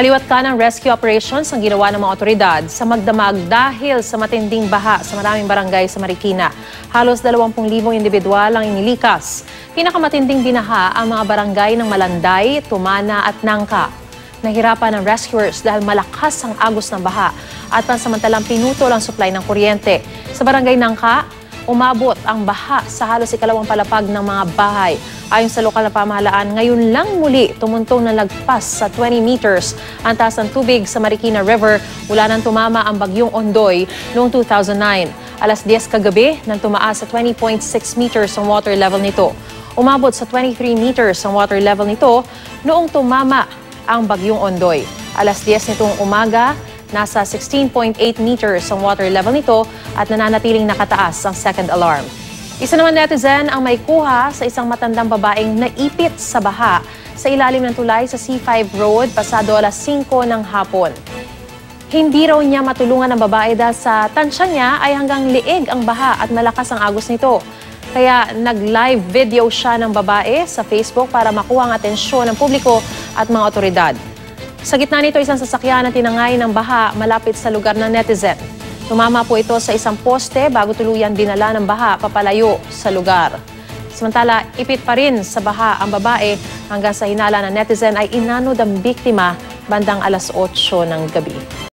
Kaliwat ka ng rescue operations ang ginawa ng mga otoridad sa magdamag dahil sa matinding baha sa maraming barangay sa Marikina. Halos 20,000 individual ang inilikas. Pinakamatinding binaha ang mga barangay ng Malanday, Tumana at Nangka. Nahirapan ng rescuers dahil malakas ang agos ng baha at pansamantalang pinutol ang supply ng kuryente. Sa barangay Nangka, umabot ang baha sa halos ikalawang palapag ng mga bahay. Ayon sa lokal na pamahalaan, ngayon lang muli tumuntong na lagpas sa 20 meters ang taas ng tubig sa Marikina River mula nang tumama ang bagyong Ondoy noong 2009. Alas 10 kagabi nang tumaas sa 20.6 meters ang water level nito. Umabot sa 23 meters ang water level nito noong tumama ang bagyong Ondoy. Alas 10 nitong umaga, nasa 16.8 meters ang water level nito at nananatiling nakataas ang second alarm. Isa naman netizen ang may kuha sa isang matandang babaeng naipit sa baha sa ilalim ng tulay sa C5 Road pasado alas 5 ng hapon. Hindi raw niya matulungan ang babae dahil sa tansya niya ay hanggang liig ang baha at malakas ang agos nito. Kaya nag-live video siya ng babae sa Facebook para makuha ang atensyon ng publiko at mga otoridad. Sa gitna nito, isang sasakyan na tinangay ng baha malapit sa lugar ng netizen. Tumama po ito sa isang poste bago tuluyan dinala ng baha papalayo sa lugar. Samantala, ipit pa rin sa baha ang babae hanggang sa hinala ng netizen ay inanod ang biktima bandang alas 8 ng gabi.